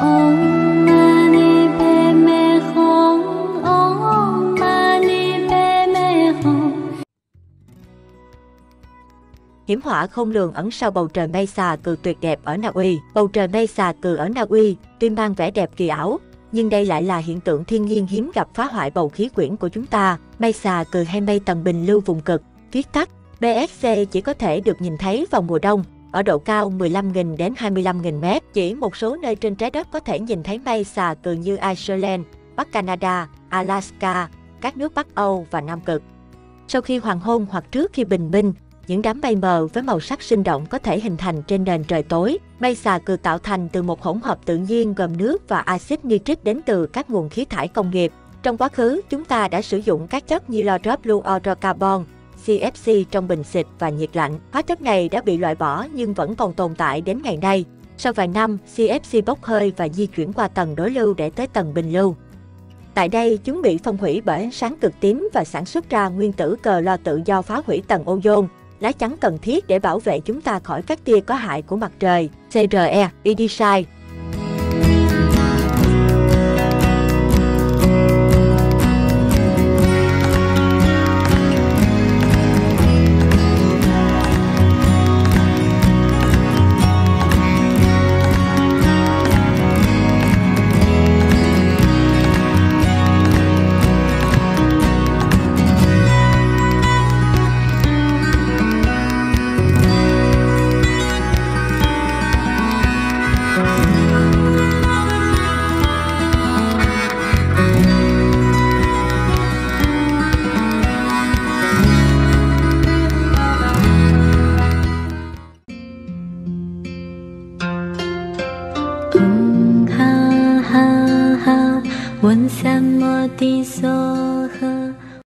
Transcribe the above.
Hiểm họa không lường ẩn sau bầu trời mây xà cừ tuyệt đẹp ở Na Uy. Bầu trời mây xà cừ ở Na Uy tuy mang vẻ đẹp kỳ ảo, nhưng đây lại là hiện tượng thiên nhiên hiếm gặp phá hoại bầu khí quyển của chúng ta. Mây xà cừ hay mây tầng bình lưu vùng cực, viết tắt BSC chỉ có thể được nhìn thấy vào mùa đông, ở độ cao 15.000 đến 25.000 mét. Chỉ một số nơi trên trái đất có thể nhìn thấy mây xà cừ như Iceland, Bắc Canada, Alaska, các nước Bắc Âu và Nam Cực. Sau khi hoàng hôn hoặc trước khi bình minh, những đám mây mờ với màu sắc sinh động có thể hình thành trên nền trời tối. Mây xà cừ tạo thành từ một hỗn hợp tự nhiên gồm nước và axit nitric đến từ các nguồn khí thải công nghiệp. Trong quá khứ, chúng ta đã sử dụng các chất như carbon CFC trong bình xịt và nhiệt lạnh. Hóa chất này đã bị loại bỏ nhưng vẫn còn tồn tại đến ngày nay. Sau vài năm, CFC bốc hơi và di chuyển qua tầng đối lưu để tới tầng bình lưu. Tại đây, chúng bị phân hủy bởi ánh sáng cực tím và sản xuất ra nguyên tử cờ lo tự do phá hủy tầng ozone, lá chắn cần thiết để bảo vệ chúng ta khỏi các tia có hại của mặt trời, CRE, Edisai. 嗡哈哈哈温珊摩帝梭诃